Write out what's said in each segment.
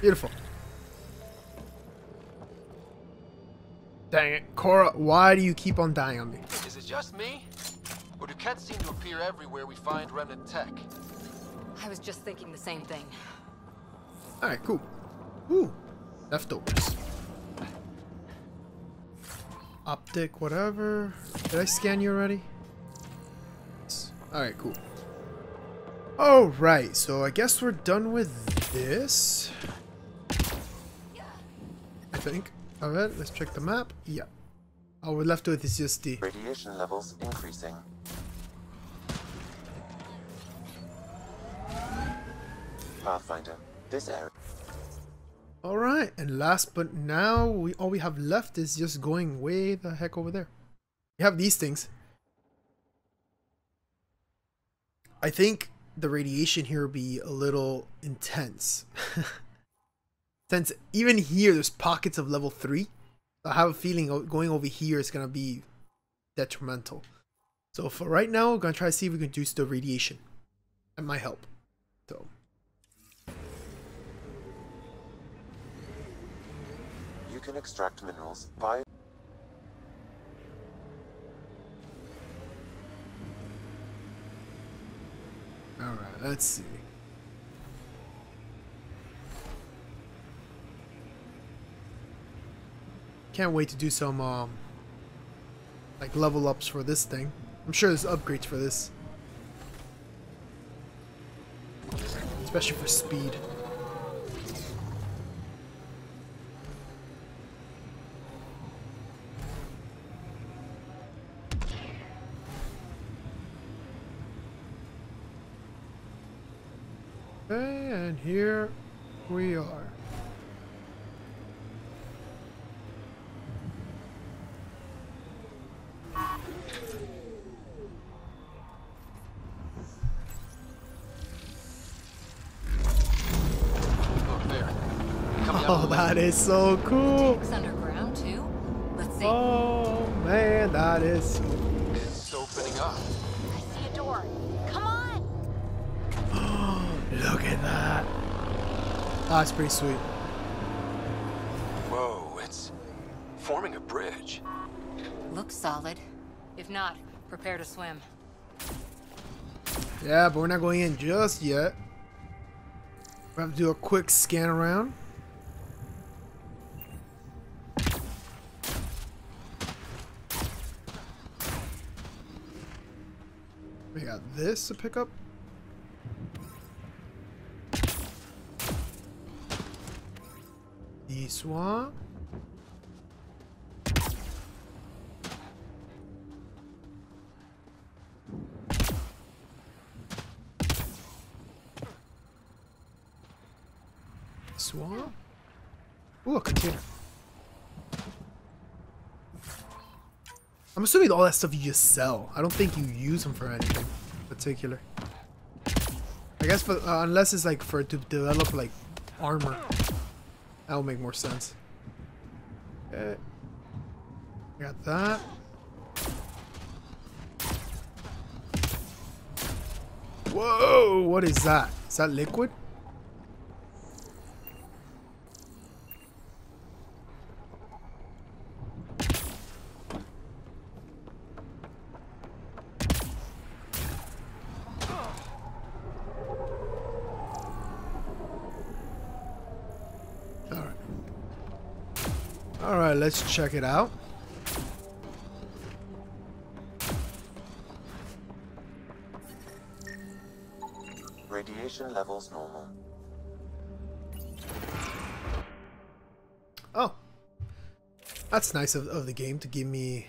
Beautiful. Dang it. Cora, why do you keep on dying on me? Is it just me? Or do cats seem to appear everywhere we find remnant tech? I was just thinking the same thing. Alright, cool. Ooh. Leftovers. Optic, whatever. Did I scan you already? Alright, cool. Alright, so I guess we're done with this. I think. Alright, let's check the map. Yeah. All we're left with is just the... Radiation levels increasing. Pathfinder, this area. Alright, and last but now, we all we have left is just going way the heck over there. We have these things. I think the radiation here will be a little intense. Since even here, there's pockets of level 3. I have a feeling going over here is going to be detrimental. So for right now, we're going to try to see if we can reduce the radiation. That might help. So. You can extract minerals by Alright, let's see. Can't wait to do some um like level ups for this thing. I'm sure there's upgrades for this. Especially for speed. Oh, that is so cool. It's underground too. Let's see. Oh man, that is. It's opening up. I see a door. Come on! Look at that. That's pretty sweet. Whoa, it's forming a bridge. Looks solid. If not, prepare to swim. Yeah, but we're not going in just yet. We have to do a quick scan around. We got this to pick up. This one. Assuming all that stuff you just sell. I don't think you use them for anything particular. I guess for, uh, unless it's like for to develop like armor. That would make more sense. Okay. Got that. Whoa! What is that? Is that liquid? Alright. Alright, let's check it out. radiation levels normal. Oh. That's nice of, of the game to give me...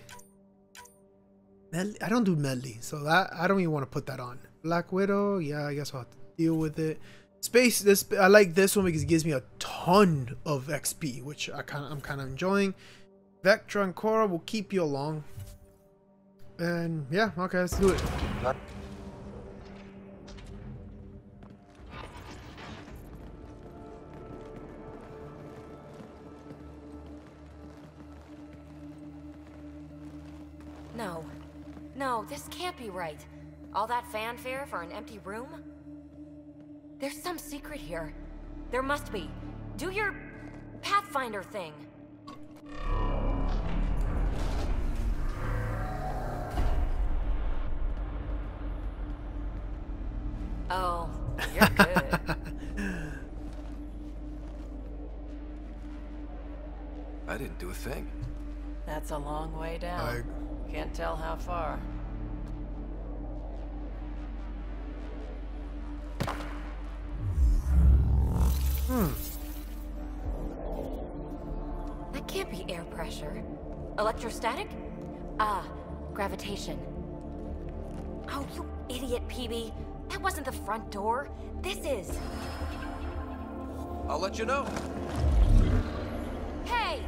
Med I don't do medley, so that I don't even want to put that on. Black Widow, yeah, I guess I'll have to deal with it. Space, this I like this one because it gives me a ton of XP, which I kind of I'm kind of enjoying. Vetra and Cora will keep you along. And yeah, okay, let's do it. No. No, this can't be right. All that fanfare for an empty room? There's some secret here. There must be. do your Pathfinder thing. Oh, you're good. I didn't do a thing. That's a long way down. I- Can't tell how far. Gravitation. Oh, you idiot, Peebee. That wasn't the front door. This is. I'll let you know. Hey!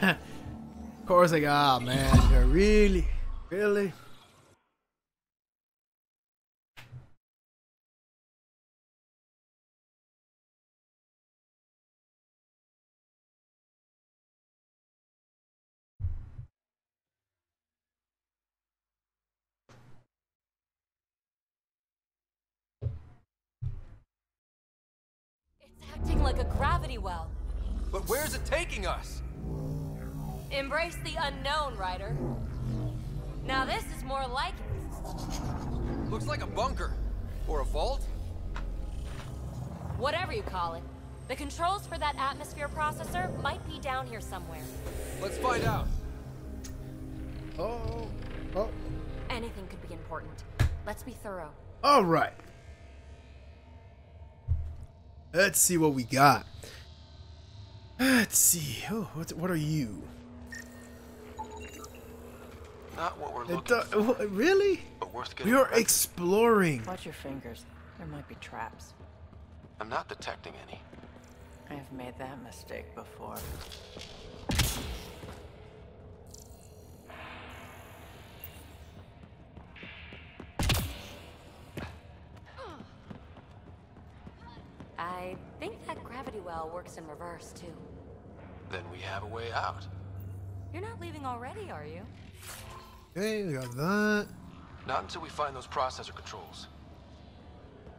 Of course, like, ah, man, you're really, really. Well. But where's it taking us? Embrace the unknown, Ryder. Now this is more like it. Looks like a bunker. Or a vault? Whatever you call it. The controls for that atmosphere processor might be down here somewhere. Let's find out. Oh, oh. Anything could be important. Let's be thorough. All right. Let's see what we got. Let's see. Oh, what, what are you? Not what we're It looking do- for, really? but worth. We are right. exploring. Watch your fingers. There might be traps. I'm not detecting any. I've made that mistake before. That works in reverse, too. Then we have a way out. You're not leaving already, are you? Okay, we got that. Not until we find those processor controls.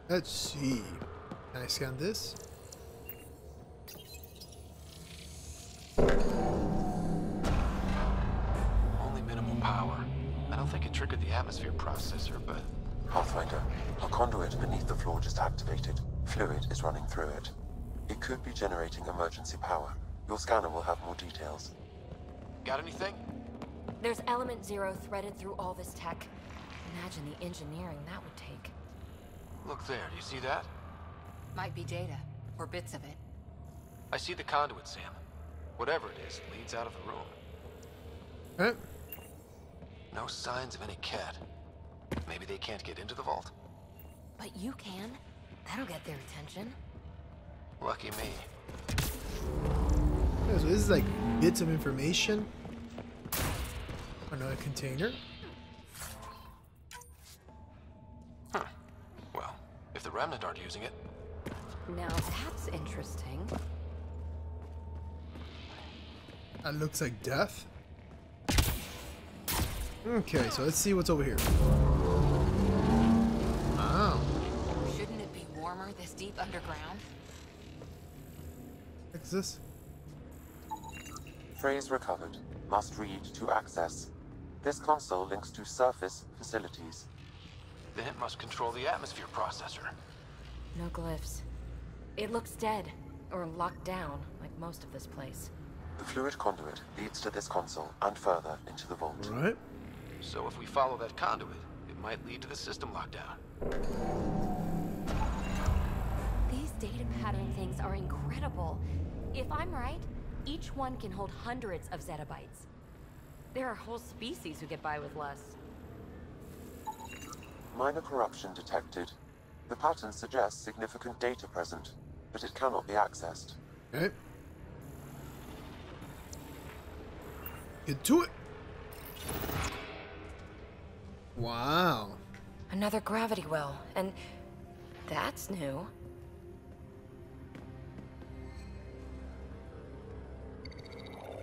Let's see. Can I scan this? Only minimal power. I don't think it triggered the atmosphere processor, but Pathfinder, a conduit beneath the floor just activated. Fluid is running through it. It could be generating emergency power. Your scanner will have more details. got anything? There's element zero threaded through all this tech. Imagine the engineering that would take. Look there. Do you see that? Might be data, or bits of it. I see the conduit, Sam. Whatever it is, it leads out of the room. Alright. No signs of any kett. Maybe they can't get into the vault. But you can. That'll get their attention. Lucky me. Yeah, so this is like bits of information. Oh, Another container. Huh. Well, if the Remnant aren't using it, Now that's interesting. That looks like death. Okay, so let's see what's over here. Wow. Shouldn't it be warmer this deep underground? What's this? Phrase recovered. Must read to access. This console links to surface facilities. then it must control the atmosphere processor. No glyphs. It looks dead, or locked down, like most of this place. The fluid conduit leads to this console and further into the vault. Alright. So if we follow that conduit, it might lead to the system lockdown. These data pattern things are incredible. If I'm right, each one can hold hundreds of zettabytes. There are whole species who get by with less. Minor corruption detected. The pattern suggests significant data present, but it cannot be accessed. Okay. Get to it. Wow. Another gravity well, and that's new.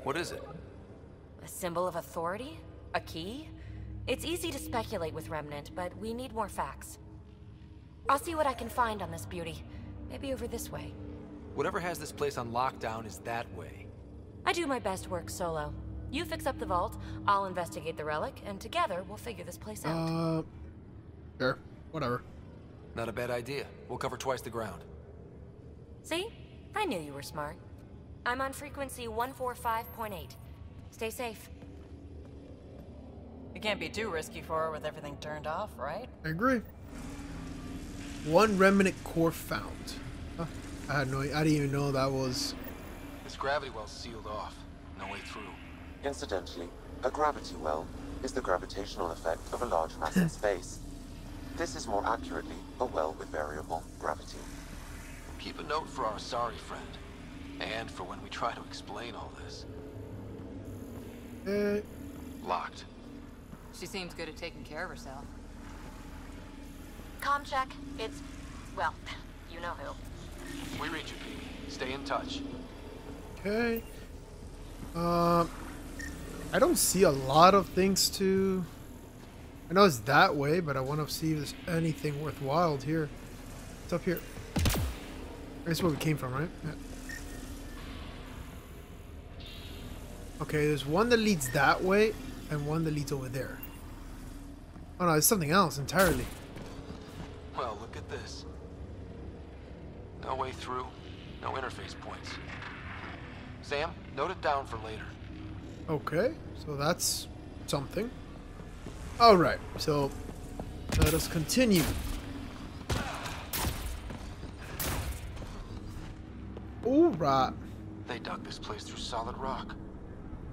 What is it? A symbol of authority? A key? It's easy to speculate with Remnant, but we need more facts. I'll see what I can find on this beauty. Maybe over this way. Whatever has this place on lockdown is that way. I do my best work solo. You fix up the vault, I'll investigate the relic, and together we'll figure this place out. Uh, sure. Whatever. Not a bad idea. We'll cover twice the ground. See? I knew you were smart. I'm on frequency 145.8. Stay safe. It can't be too risky for her with everything turned off, right? I agree. One remnant core found. Huh. I had no. I didn't even know that was. This gravity well sealed off. No way through. Incidentally, a gravity well is the gravitational effect of a large mass in space. This is more accurately a well with variable gravity. Keep a note for our sorry friend. And for when we try to explain all this. Eh, Locked. She seems good at taking care of herself. Com check. It's. well, you know who. We reach you, Pete. Stay in touch. okay. Um, I don't see a lot of things to. I know it's that way, but I want to see if there's anything worthwhile here. It's up here. That's where we came from, right? Yeah. Okay, there's one that leads that way, and one that leads over there. Oh no, it's something else entirely. Well, look at this. No way through. No interface points. Sam, note it down for later. Okay, so that's something. Alright, so let us continue. Alright. They dug this place through solid rock.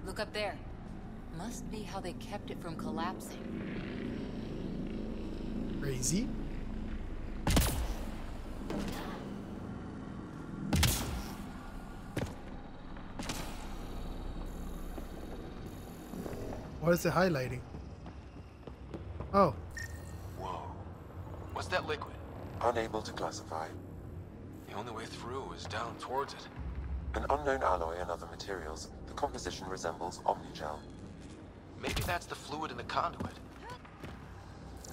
Look up there. Must be how they kept it from collapsing. Crazy. What is it highlighting? Oh, Whoa. What's that liquid? Unable to classify. The only way through is down towards it. An unknown alloy and other materials, the composition resembles omnigel. Maybe that's the fluid in the conduit.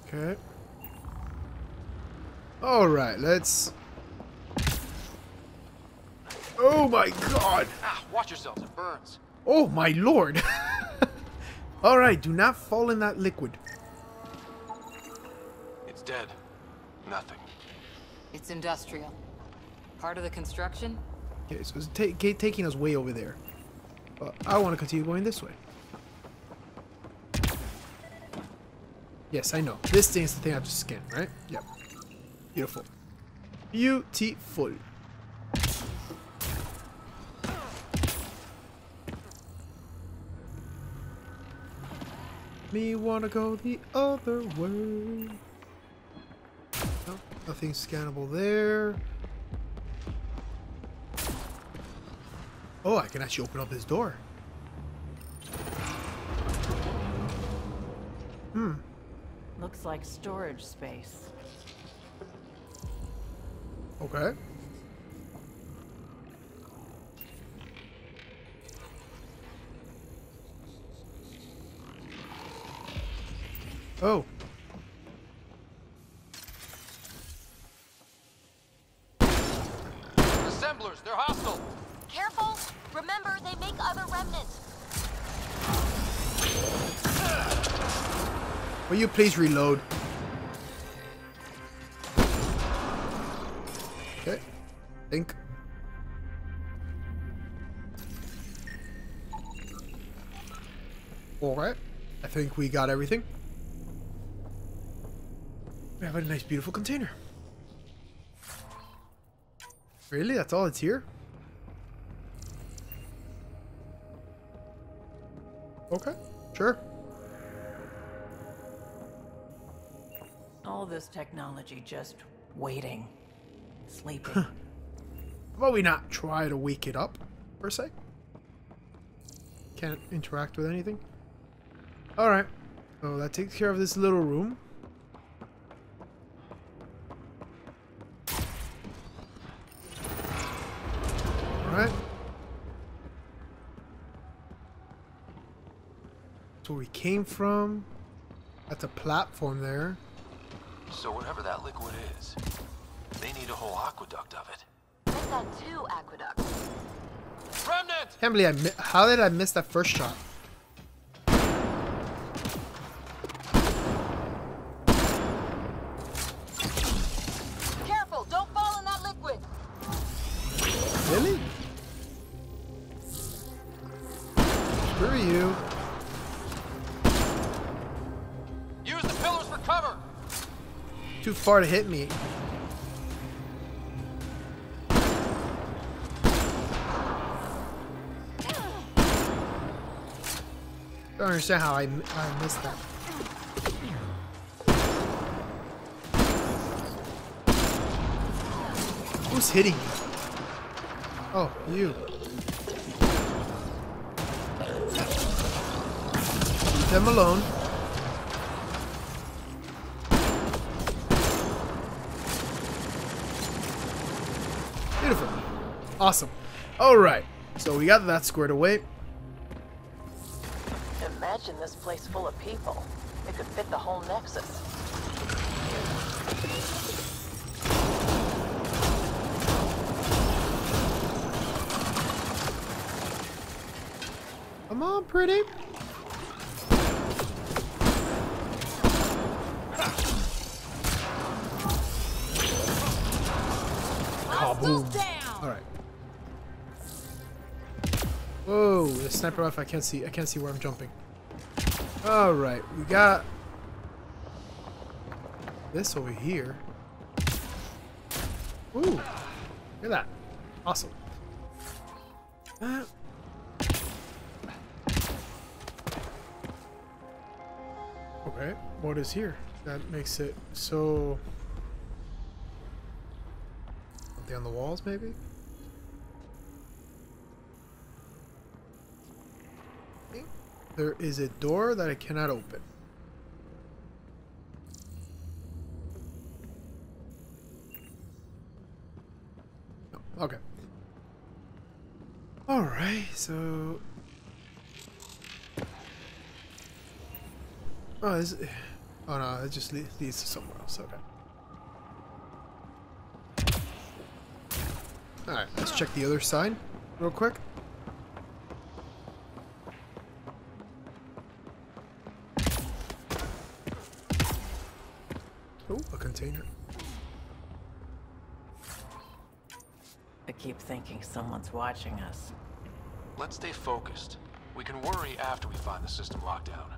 okay. Alright, let's... Oh my god! Ah, watch yourselves, it burns. Oh my lord! Alright, do not fall in that liquid. It's dead. Nothing. It's industrial. Part of the construction? Okay, so it's ta ta- taking us way over there. But I want to continue going this way. Yes, I know. This thing is the thing I have to scan, right? Yep. Beautiful. Beautiful. Me wanna go the other way. Nope, nothing scannable there. Oh, I can actually open up this door. Hmm. Looks like storage space. Okay. Oh. Will you please reload? Okay. Think. Alright. I think we got everything. We have a nice beautiful container. Really? That's all that's here? Okay. Sure. This technology just waiting. Sleeping. How about we not try to wake it up, per se? Can't interact with anything. Alright. So that takes care of this little room. Alright. That's where we came from. That's a platform there. So whatever that liquid is, they need a whole aqueduct of it. Make that two aqueducts. Remnant! Can't believe I mi- how did I miss that first shot? Far to hit me. Don't understand how I, I missed that. Who's hitting me? Oh, you. Leave them alone. Beautiful. Awesome. Alright. So we got that squared away. Imagine this place full of people. It could fit the whole Nexus. Come on, pretty. Kaboom. Whoa, the sniper rifle, I can't see. I can't see where I'm jumping. Alright, we got this over here. Ooh, look at that. Awesome. Uh, Okay, what is here? That makes it so... Something on the walls, maybe? There is a door that I cannot open. No, Okay. Alright, so... Oh, is it? Oh no, it just le- leads to somewhere else. Okay. Alright, let's check the other side real quick. Oh, a container. I keep thinking someone's watching us. Let's stay focused. We can worry after we find the system lockdown.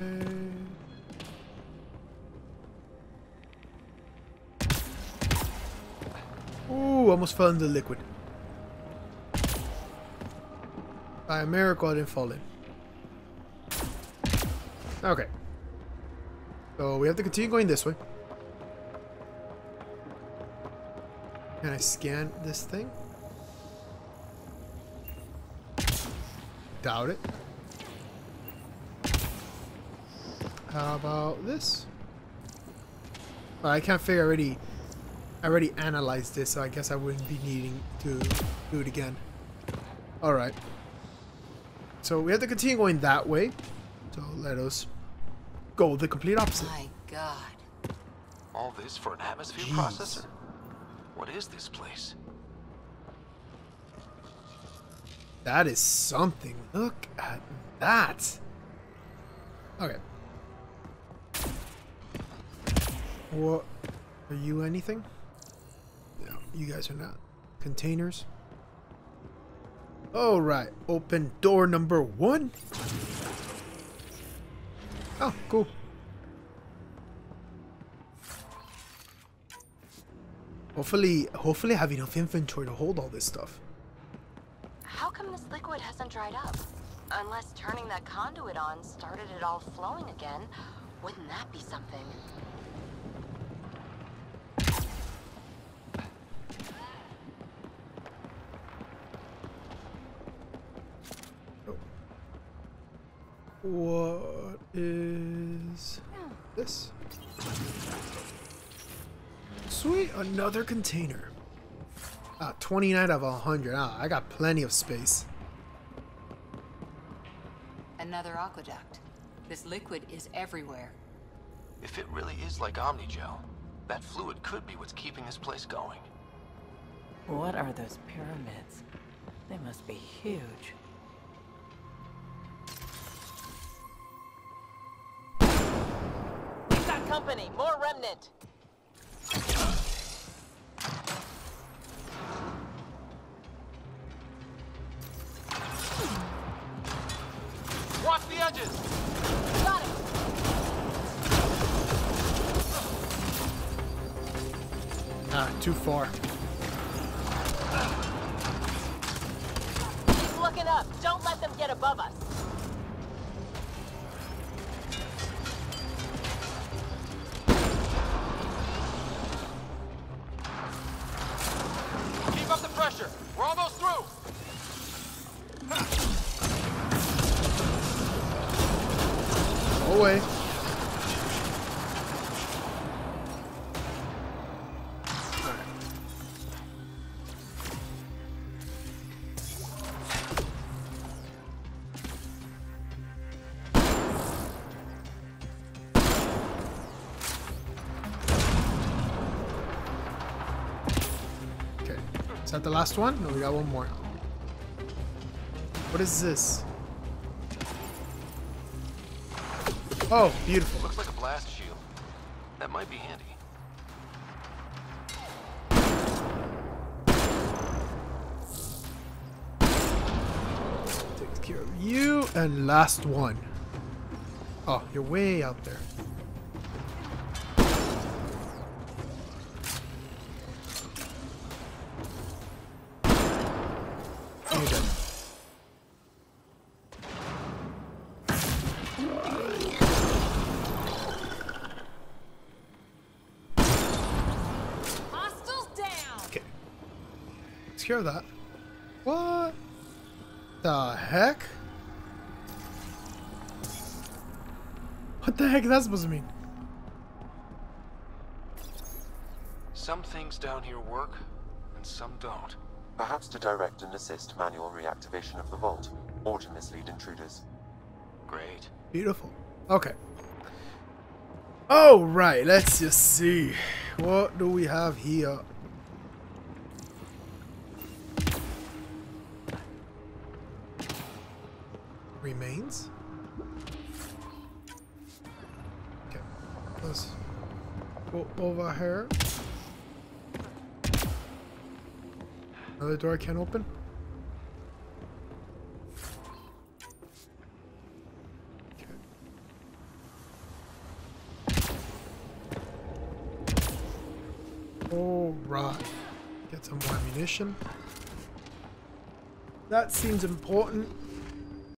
Uh, Ooh, almost fell into the liquid. By a miracle, I didn't fall in. Okay. So we have to continue going this way. Can I scan this thing? Doubt it. How about this? Oh, I can't figure I already I already analyzed this, so I guess I wouldn't be needing to do it again. Alright. So we have to continue going that way. So let us go the complete opposite. My god. All this for an atmosphere Jeez. processor? What is this place? That is something. Look at that. Okay. What? Are you anything? No, you guys are not. Containers? Oh, Alright, open door number one. Oh, cool. Hopefully, hopefully I have enough inventory to hold all this stuff. How come this liquid hasn't dried up? Unless turning that conduit on started it all flowing again. Wouldn't that be something? What is hmm. this? Sweet, another container. Ah, 29 out of 100. Ah, I got plenty of space. Another aqueduct. This liquid is everywhere. If it really is like Omnigel, that fluid could be what's keeping this place going. What are those pyramids? They must be huge. We've got company. More remnant. Too far. Keep looking up. Don't let them get above us. Keep up the pressure! We're almost through! Go away. That the last one? No, we got one more. What is this? Oh, beautiful. Looks like a blast shield. That might be handy. Takes care of you. And last one. Oh, you're way out there. Heck is that supposed to mean? Some things down here work, and some don't. Perhaps to direct and assist manual reactivation of the vault, or to mislead intruders. Great. Beautiful. Okay. All right. Let's just see. What do we have here? Remains? Go over here. Another door I can't open? Alright. Get some more ammunition. That seems important.